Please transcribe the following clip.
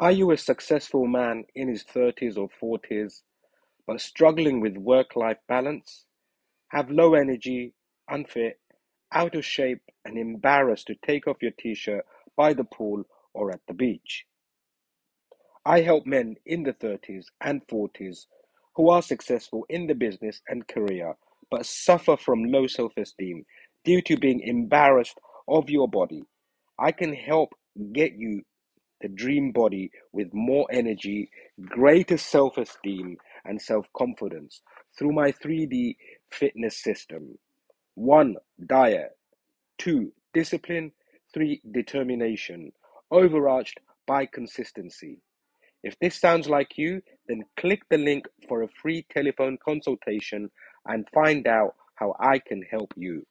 Are you a successful man in his 30s or 40s, but struggling with work life balance? Have low energy, unfit, out of shape, and embarrassed to take off your t shirt by the pool or at the beach? I help men in the 30s and 40s who are successful in the business and career but suffer from low self esteem due to being embarrassed of your body. I can help get you the dream body with more energy, greater self esteem, and self confidence through my 3D fitness system. One, diet. Two, discipline. Three, determination, overarched by consistency. If this sounds like you, then click the link for a free telephone consultation and find out how I can help you.